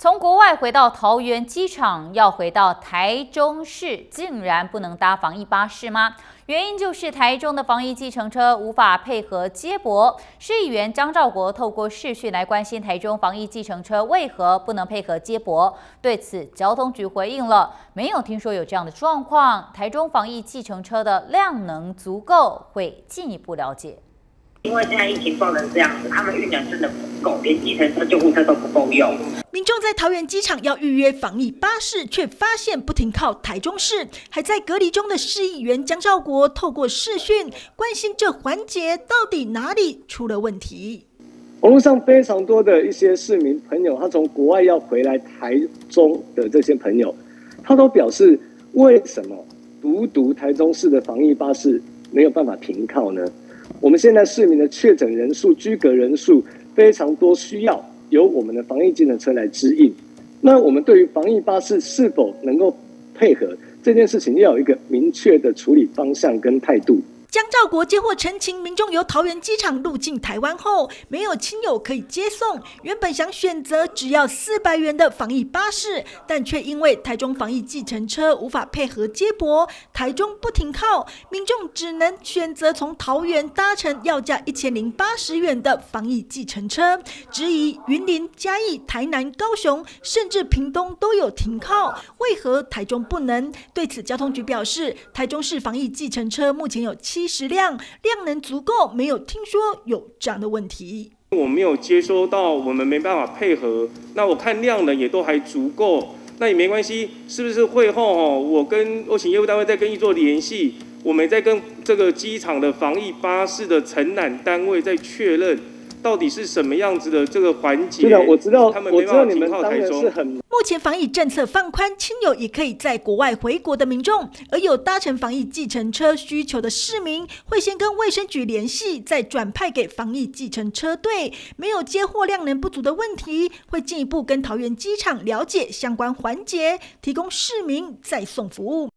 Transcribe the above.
从国外回到桃园机场，要回到台中市，竟然不能搭防疫巴士吗？原因就是台中的防疫计程车无法配合接驳。市议员张兆国透过视讯来关心台中防疫计程车为何不能配合接驳。对此，交通局回应了，没有听说有这样的状况。台中防疫计程车的量能足够，会进一步了解。因为现在疫情爆成这样子，他们运量真的不够，连计程车、救护车都不够用。民众在桃园机场要预约防疫巴士，却发现不停靠台中市。还在隔离中的市议员江兆国透过视讯关心这环节到底哪里出了问题。网络上非常多的一些市民朋友，他从国外要回来台中的这些朋友，他都表示为什么独独台中市的防疫巴士没有办法停靠呢？我们现在市民的确诊人数、居隔人数非常多，需要由我们的防疫技能车来指引。那我们对于防疫巴士是否能够配合这件事情，要有一个明确的处理方向跟态度。江兆国接获陈情，民众由桃园机场入境台湾后，没有亲友可以接送，原本想选择只要四百元的防疫巴士，但却因为台中防疫计程车无法配合接驳，台中不停靠，民众只能选择从桃园搭乘要价一千零八十元的防疫计程车。质疑云林、嘉义、台南、高雄，甚至屏东都有停靠，为何台中不能？对此，交通局表示，台中市防疫计程车目前有七。七十辆量能足够，没有听说有这样的问题。我没有接收到，我们没办法配合。那我看量能也都还足够，那也没关系。是不是会后哦？我跟我请业务单位再跟一做联系，我们再跟这个机场的防疫巴士的承揽单位再确认。到底是什么样子的这个环节？对的，我知道，我知道你们当然是很。目前防疫政策放宽，亲友也可以在国外回国的民众，而有搭乘防疫计程车需求的市民，会先跟卫生局联系，再转派给防疫计程车队。没有接货量能不足的问题，会进一步跟桃园机场了解相关环节，提供市民再送服务。